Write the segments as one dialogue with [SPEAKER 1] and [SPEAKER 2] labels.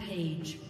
[SPEAKER 1] Rampage.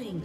[SPEAKER 2] Killing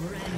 [SPEAKER 1] Red